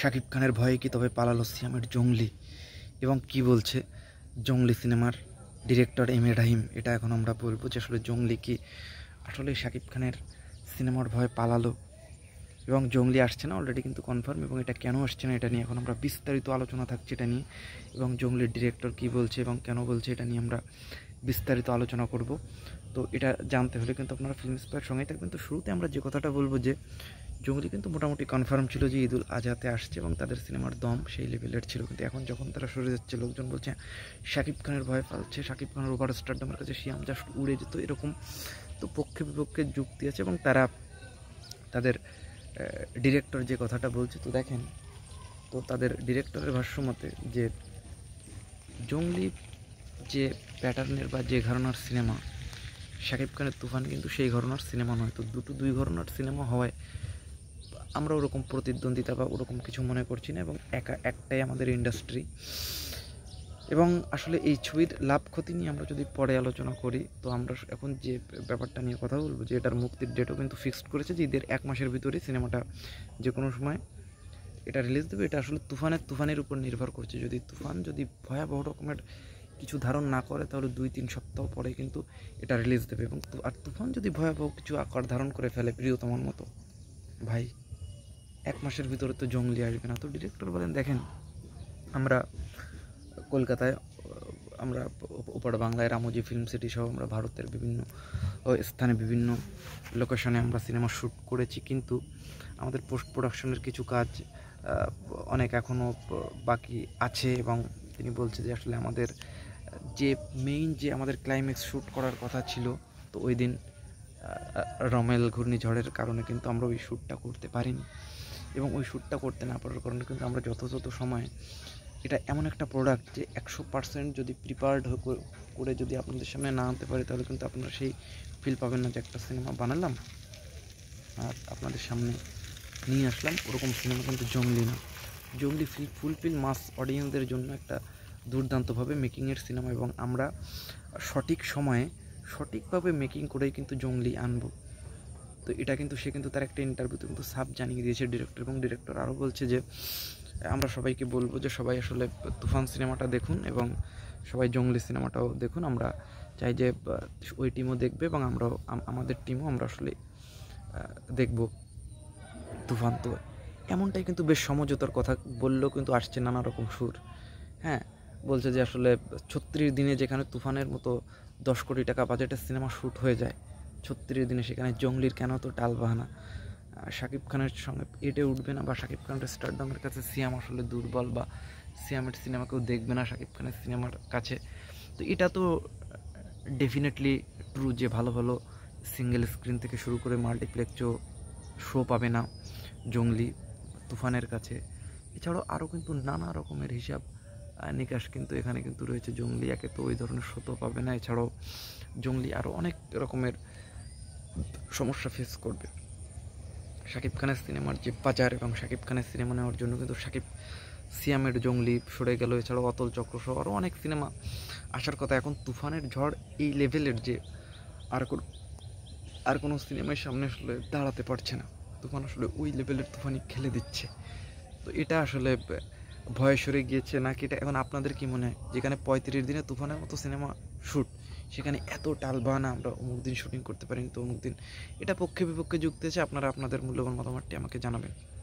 শাকিব খানের ভয়ে কি তবে পালালো সিয়ামের জঙ্গলি? এবং কি বলছে জঙ্গলি সিনেমার ডিরেক্টর এম এ রাহিম? এটা এখন আমরা বলব যে আসলে জঙ্গলি কি আসলে শাকিব খানের সিনেমার ভয়ে পালালো? এবং জঙ্গলি আসছে না অলরেডি কিন্তু কনফার্ম এবং এটা কেন আসছে না এটা নিয়ে এখন আমরা বিস্তারিত আলোচনা থাকছে এটা নিয়ে। এবং জঙ্গলির ডিরেক্টর কি বলছে এবং কেন বলছে এটা নিয়ে আমরা বিস্তারিত আলোচনা করব। তো এটা জানতে হলে কিন্তু আপনারা ফিল্ম স্পায়ার সঙ্গেই থাকবেন। তো শুরুতে আমরা যে কথাটা বলব যে, জঙ্গলি কিন্তু মোটামুটি কনফার্ম ছিল যে ঈদুল আজহাতে আসছে এবং তাদের সিনেমার দম সেই লেভেলের ছিল। কিন্তু এখন যখন তারা সরে যাচ্ছে, লোকজন বলছে, শাকিব খানের ভয় পাচ্ছে, শাকিব খানের ওভার স্টারডমের কাছে শিয়াম জাস্ট উড়ে যেত, এরকম তো পক্ষে বিপক্ষে যুক্তি আছে এবং তারা তাদের ডিরেক্টর যে কথাটা বলছে, তো দেখেন, তো তাদের ডিরেক্টরের ভাষ্য মতে যে, জঙ্গলি যে প্যাটার্নের বা যে ঘরানার সিনেমা, শাকিব খানের তুফান কিন্তু সেই ঘরনার সিনেমা নয়। তো দুটো দুই ঘরনার সিনেমা হওয়ায় আমরা ওরকম প্রতিদ্বন্দ্বিতা বা ওরকম কিছু মনে করছি না এবং একা একটাই আমাদের ইন্ডাস্ট্রি এবং আসলে এই ছবির লাভ ক্ষতি নিয়ে আমরা যদি পরে আলোচনা করি, তো আমরা এখন যে ব্যাপারটা নিয়ে কথা বলব, যে এটার মুক্তির ডেটও কিন্তু ফিক্সড করেছে যে ঈদের এক মাসের ভিতরে সিনেমাটা যে কোনো সময় এটা রিলিজ দেবে। এটা আসলে তুফানের তুফানের উপর নির্ভর করছে। যদি তুফান যদি ভয়াবহ রকমের কিছু ধারণ না করে, তাহলে দুই, তিন সপ্তাহ পরে কিন্তু এটা রিলিজ দেবে। এবং আর তুফান যদি ভয়াবহ কিছু আকার ধারণ করে ফেলে প্রিয়তমার মতো, ভাই, এক মাসের ভিতরে তো জঙ্গলি আসবে না। তো ডিরেক্টর বলেন, দেখেন, আমরা কলকাতায়, আমরা ওপার বাংলায় রামোজি ফিল্ম সিটি সহ আমরা ভারতের বিভিন্ন স্থানে বিভিন্ন লোকেশনে আমরা সিনেমা শ্যুট করেছি। কিন্তু আমাদের পোস্ট প্রোডাকশনের কিছু কাজ অনেক এখনও বাকি আছে এবং তিনি বলছে যে আসলে আমাদের যে মেইন যে আমাদের ক্লাইম্যাক্স শ্যুট করার কথা ছিল, তো ওই দিন রমেল ঘূর্ণিঝড়ের কারণে কিন্তু আমরা ওই শ্যুটটা করতে পারিনি। এবং ওই শ্যুটটা করতে না পারার কারণে কিন্তু আমরা যথাযথ সময় এটা এমন একটা প্রোডাক্ট যে একশো পার্সেন্ট যদি প্রিপার্ড করে যদি আপনাদের সামনে না আনতে পারি, তাহলে কিন্তু আপনারা সেই ফিল পাবেন না যে একটা সিনেমা বানালাম, আর আপনাদের সামনে নিয়ে আসলাম। ওরকম সিনেমা কিন্তু জঙ্গলি না। জঙ্গলি ফিল ফুলফিল মাস অডিয়েন্সদের জন্য একটা দুর্দান্তভাবে মেকিংয়ের সিনেমা এবং আমরা সঠিক সময়ে সঠিকভাবে মেকিং করেই কিন্তু জঙ্গলি আনব। তো এটা কিন্তু, সে কিন্তু তার একটা ইন্টারভিউতে কিন্তু সাব জানিয়ে দিয়েছে ডিরেক্টর এবং ডিরেক্টর আরও বলছে যে, আমরা সবাইকে বলব যে সবাই আসলে তুফান সিনেমাটা দেখুন এবং সবাই জঙ্গলি সিনেমাটাও দেখুন। আমরা চাই যে ওই টিমও দেখবে এবং আমরাও আমাদের টিমও আমরা আসলে দেখব তুফান তো। এমনটাই কিন্তু বেশ সমঝোতার কথা, বললেও কিন্তু আসছে নানা রকম সুর। হ্যাঁ বলছে যে আসলে ছত্রিশ দিনে যেখানে তুফানের মতো দশ কোটি টাকা বাজেটের সিনেমা শ্যুট হয়ে যায়, ছত্রিশ দিনে সেখানে জঙ্গলির কেন তো টাল বাহানা? শাকিব খানের সঙ্গে এটে উঠবে না বা শাকিব খানের স্টারডমের কাছে সিয়াম আসলে দুর্বল বা সিয়ামের সিনেমা কেউ দেখবে না শাকিব খানের সিনেমার কাছে। তো এটা তো ডেফিনেটলি ট্রু যে ভালো ভালো সিঙ্গেল স্ক্রিন থেকে শুরু করে মাল্টিপ্লেক্সও শো পাবে না জঙ্গলি, তুফানের কাছে। এছাড়াও আরও কিন্তু নানা রকমের হিসাব নিকাশ কিন্তু এখানে কিন্তু রয়েছে। জঙ্গলি একে তো ওই ধরনের শো তো পাবে না। এছাড়াও জঙ্গলি আরও অনেক রকমের সমস্যা ফেস করবে। শাকিব খানের সিনেমার যে বাজার এবং শাকিব খানের সিনেমা নেওয়ার জন্য কিন্তু শাকিব সিয়ামের জঙ্গলি সরে গেল। এছাড়াও অতল চক্র সহ আরও অনেক সিনেমা আসার কথা। এখন তুফানের ঝড় এই লেভেলের যে আর কোনো আর কোনো সিনেমার সামনে আসলে দাঁড়াতে পারছে না। তুফান আসলে ওই লেভেলের তুফানি খেলে দিচ্ছে। তো এটা আসলে ভয়ে সরে গিয়েছে নাকি এটা? এখন আপনাদের কি মনে হয়? যেখানে পঁয়ত্রিশ দিনে তুফানের মতো সিনেমা শ্যুট সেখানে এত টালবাহানা আমরা অমুক দিন শুটিং করতে পারিনি তো অমুক দিন এটা পক্ষে বিপক্ষে যুক্ত আছে? আপনারা আপনাদের মূল্যবান মতামতটি আমাকে জানাবেন।